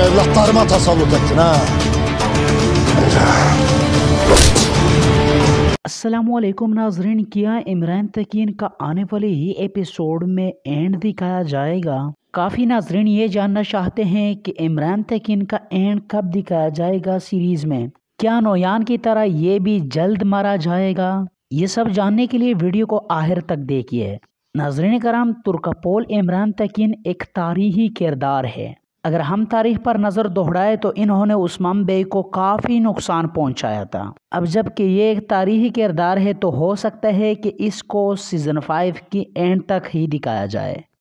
Hayatıma tasallut ettin ha. असलकुम नाजरीन किया इमरान तकीन का आने वाले ही एपिसोड में एंड दिखाया जाएगा काफ़ी नाजरीन ये जानना चाहते हैं कि इमरान तकीन का एंड कब दिखाया जाएगा सीरीज़ में क्या नोयान की तरह ये भी जल्द मारा जाएगा ये सब जानने के लिए वीडियो को आखिर तक देखिए नाजरीन कराम तुर्कपोल इमरान तकीन एक तारीखी किरदार है अगर हम तारीख पर नज़र दोहराए तो इन्होंने उस्मान बेग को काफ़ी नुकसान पहुँचाया था। अब जबकि ये एक तारीखी किरदार है तो हो सकता है कि इसको सीज़न फाइव की एंड तक ही दिखाया जाए।